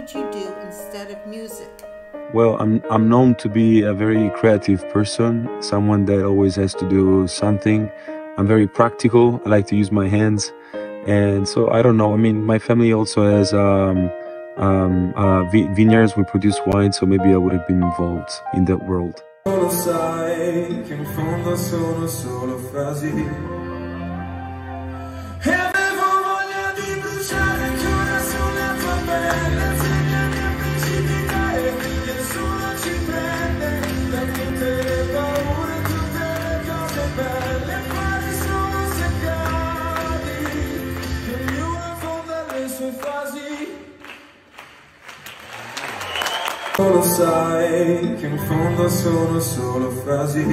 would you do instead of music? Well, I'm I'm known to be a very creative person, someone that always has to do something. I'm very practical. I like to use my hands, and so I don't know. I mean, my family also has um, um, uh, vineyards. We produce wine, so maybe I would have been involved in that world. Lo sai che in fondo sono solo frasi